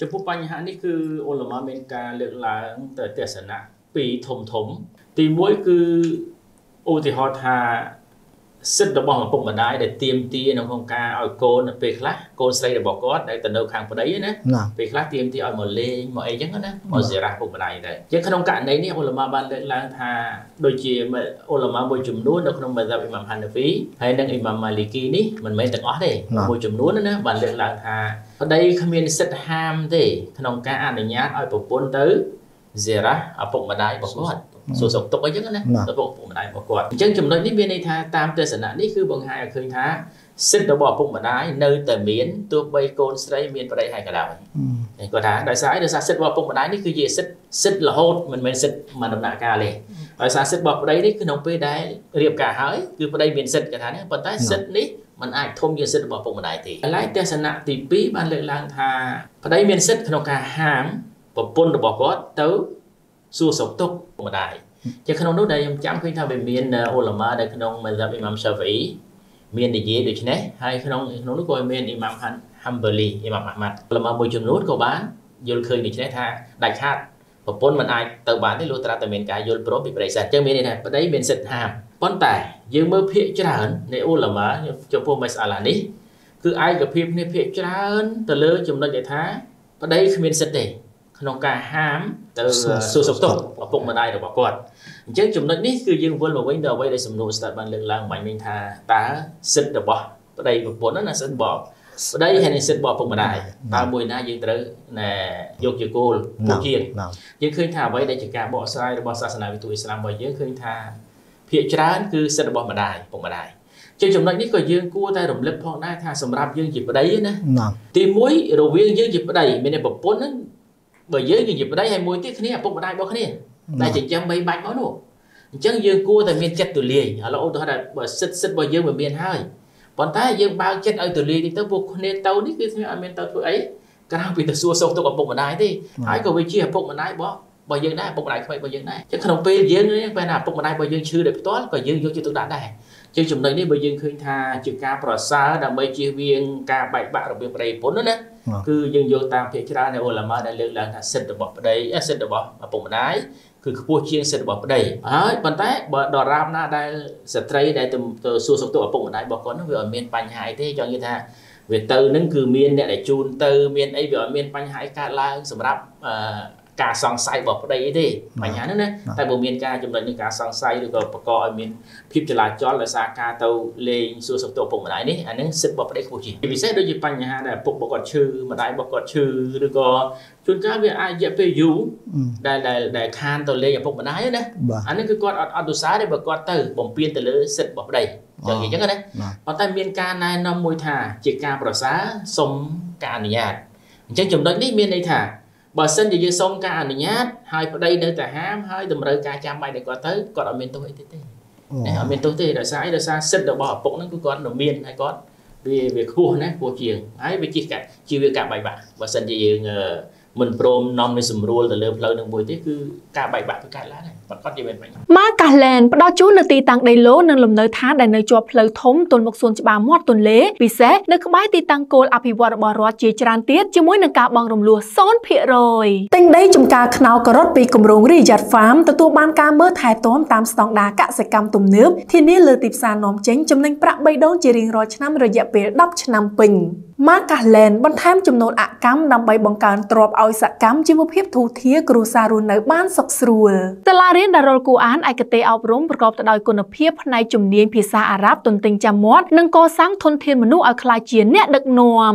ចំពោះបញ្ហានេះគឺអ៊ុលម៉ាមានការលើកឡើងទៅទស្សនៈពីរធំធំ ទី1គឺឧទាហរណ៍ថា សិទ្ធិរបស់ឪពុកម្ដាយដែលទៀមទានៅក្នុងការឲ្យកូនពេលខ្លះកូនស្រីរបស់គាត់ដែលទៅនៅខាងប្តីណាពេលខ្លះទៀមទាឲ្យមកលេងមកអីចឹងណាមកសេរ៉ាពុកម្ដាយដែរអញ្ចឹងក្នុងករណីនេះអ៊ុលម៉ាបានលើកឡើងថាដូចជាអ៊ុលម៉ាមួយចំនួននៅក្នុងមេដាបអ៊ីម៉ាំហាណាហ្វីហើយនិងអ៊ីម៉ាំម៉ាលីគីនេះមិនមែនទាំងអស់ទេមួយចំនួនណាបានលើកឡើងថាប្តីគ្មានសិទ្ធិហាមទេក្នុងការអនុញ្ញាតឲ្យប្រពន្ធទៅ សេរ៉ាឪពុកម្ដាយរបស់គាត់សួរសុខទុក្ខអីចឹងណាទៅពុកម្ដាយរបស់គាត់អញ្ចឹងចំណុចនេះមានន័យថាតាមទស្សនៈនេះគឺបង្ហាញឲ្យឃើញថាសិទ្ធិរបស់ឪពុកម្ដាយនៅតែមានទោះបីកូនស្រីមានប្តីហើយក៏ដោយគាត់ថាដោយសារដោយសារសិទ្ធិរបស់ឪពុកម្ដាយនេះគឺជាសិទ្ធិសិទ្ធិរហូតមិនមែនសិទ្ធិមួយដំណាក់កាលទេដោយសារសិទ្ធិរបស់ប្តីនេះក្នុងពេលដែលរៀបការហើយគឺប្តីមានសិទ្ធិគេថានេះប៉ុន្តែសិទ្ធិនេះมันអាចធំជាសិទ្ធិរបស់ឪពុកម្ដាយទេឥឡូវទស្សនៈទី2បានលើកឡើងថាប្តីមានសិទ្ធិក្នុងការហាម ប្រពន្ធរបស់គាត់ទៅសួរសុខទុក្ខម្ដាយជាក្នុងនោះដែលខ្ញុំចាំឃើញថាវាមានអ៊ូឡាម៉ាដែលក្នុងមហ្សាបអ៊ីម៉ាំសាហ្វីមាននិយាយដូចនេះហើយក្នុងក្នុងនោះក៏មានអ៊ីម៉ាំហាំបលីអ៊ីម៉ាំអាហ្មាត់អ៊ូឡាម៉ាមួយចំនួនក៏បានយល់ឃើញដូចនេះថាដាច់ខាតប្រពន្ធមិនអាចទៅបានទេលុះត្រាតែមានការយល់ព្រមពីប្រិយសិទ្ធអញ្ចឹងមានន័យថាប្តីមានសិទ្ធិហាមប៉ុន្តែយើងមើលភាកច្រើននៃអ៊ូឡាម៉ាចំពោះមេសាឡានេះគឺឯកភាពនេះភាកច្រើនទៅលើចំណុចដែលថាប្តីគ្មានសិទ្ធិទេ ក្នុងការហាមទៅសួរសុខទុក្ខឪពុកម្ដាយរបស់គាត់អញ្ចឹងចំណុចនេះគឺយើងវិលមកវិញទៅអ្វីដែលសំណួរស្ដាប់បានលើកឡើងបាញ់វិញថាតើសិទ្ធិរបស់ប្តីប្រពន្ធណាសិទ្ធិរបស់ប្តីហើយនឹងសិទ្ធិរបស់ឪពុកម្ដាយតើមួយណាយើងត្រូវណែយកជាគោលពូជាងយើងឃើញថាអ្វីដែលជាការបកស្រាយរបស់សាសនាវិទូអ៊ីស្លាមរបស់យើងឃើញថាភាគច្រើនគឺសិទ្ធិរបស់ម្ដាយឪពុកម្ដាយជាចំណុចនេះក៏យើងគួរតែរំលឹកផងដែរថាសម្រាប់យើងជាប្តីណាទី1រវាងយើងជាប្តីមានប្រពន្ធហ្នឹង បើយើងជាប្តីហើយមួយទៀតគ្នាឪពុកម្ដាយរបស់គ្នាដែលចិញ្ចឹមបីបាច់មកនោះអញ្ចឹងយើងគួរតែមានចិត្តទូលាយឥឡូវឧទាហរណ៍ថាបើសិទ្ធិសិទ្ធិរបស់យើងមិនមានហើយប៉ុន្តែយើងបើកចិត្តឲ្យទូលាយតិចទៅពួកគ្នាទៅនេះគឺស្មានអត់មានទៅធ្វើអីក្រៅពីទៅសួរសុខទុក្ខឪពុកម្ដាយទេហើយក៏វាជាឪពុកម្ដាយរបស់របស់យើងដែរឪពុកម្ដាយក្មេងរបស់យើងដែរអញ្ចឹងក្នុងពេលយើងនេះពេលណាឪពុកម្ដាយរបស់យើងឈឺដោយផ្ទាល់ក៏យើងយកចិត្តទុកដាក់ដែរជាចំណុចនេះបើយើងឃើញថាជាការប្រសើរដើម្បីជៀសវាងការបែកបាក់រវាងប្តីប្រពន្ធណា គឺយើងយកតាមភាគច្រើននៃអ៊ុលាម៉ាដែលលើកឡើងថាសិទ្ធិរបស់ប្តីសិទ្ធិរបស់ឪពុកម្ដាយគឺខ្ពស់ជាងសិទ្ធិរបស់ប្តីហើយប៉ុន្តែបើដរាបណាដែលស្ត្រីដែលទៅសួរសុខទុក្ខឪពុកម្ដាយរបស់គាត់នោះវាអត់មានបញ្ហាអីទេចង់និយាយថាវាទៅនឹងគឺមានអ្នកដែលជូនទៅមានអីវាអត់មានបញ្ហាអីកើតឡើងសម្រាប់ ការសង្ស័យរបស់ប្តីអីទេបញ្ហាហ្នឹងណាតែបើមានការចំណុចនៃការសង្ស័យឬក៏បង្កឲ្យមានភាពចលាចលដោយសារការទៅលេងសួរសុខទុក្ខពុកម្ដាយនេះអាហ្នឹងសិទ្ធិរបស់ប្តីខ្ពស់ជាងពិសេសដូចជាបញ្ហាដែលពុករបស់គាត់ឈឺម្ដាយរបស់គាត់ឈឺឬក៏ជួនកាលវាអាចរយៈពេលយូរដែលដែលដែលខានទៅលេងឪពុកម្ដាយណាអានេះគឺគាត់អត់អត់ទុសាទេបើគាត់ទៅបំពេញទៅលើសិទ្ធិរបស់ប្តីចឹងអញ្ចឹងណាប៉ុន្តែមានការណែនាំមួយថា ជាការប្រសើរសុំការអនុញ្ញាតអញ្ចឹងចំណុចនេះមានន័យថា បើសិនជាយើងសុំការអនុញ្ញាតហើយប្តីនៅតែហាមហើយតម្រូវការចាំបាច់របស់គាត់ទៅគាត់អត់មានទោសអីទេទេអត់មានទោសទេដោយសារអីដោយសារសិទ្ធិរបស់ឪពុកហ្នឹងគឺគាត់នៅមានហើយគាត់វាវាខ្ពស់ណាខ្ពស់ជាងហើយវាជាការជាវាការបែកបាក់បើសិនជាយើង មិនព្រមនាំនៅសម្រួលទៅលើផ្លូវនឹងមួយទេគឺការបែកបាក់គឺកើតឡើងហើយប្រកាសជាមានបញ្ហាម៉ាកាឡែនផ្ដល់ជូននៅទីតាំងដីឡូនិងលំនៅឋានដែលនៅជាប់ផ្លូវធំទល់មុខសួនច្បារមាត់ទន្លេពិសេសនៅក្បែរទីតាំងគោលអភិវឌ្ឍរបស់រដ្ឋជាច្រើនទៀតជាមួយនឹងការបងរំលោះ0%ទិញដីចំការខ្នោការ៉ុតពីគម្រោង Riyadh Farm ទទួលបានការមើលថែទាំតាមស្តង់ដារកសិកម្មទំនើបធានាលើទីផ្សារនាំចេញចំណេញប្រាក់3ដងជារៀងរាល់ឆ្នាំរយៈពេល10ឆ្នាំពេញ ម៉ាកាឡែនបន្ថែមចំនួនអកម្មដើម្បីបង្កើនទ្រព្យឲ្យសកម្មជីវភាពធូរធារគ្រួសាររស់នៅបានសុខស្រួលសាលារៀនដារុលគូអានឯកទេសអប់រំប្រកបទៅដោយគុណភាពផ្នែកជំនាញភាសាអារ៉ាប់ទន្ទិញចាំមាត់និងកសាងធនធានមនុស្សឲ្យក្លាយជាអ្នកដឹកនាំ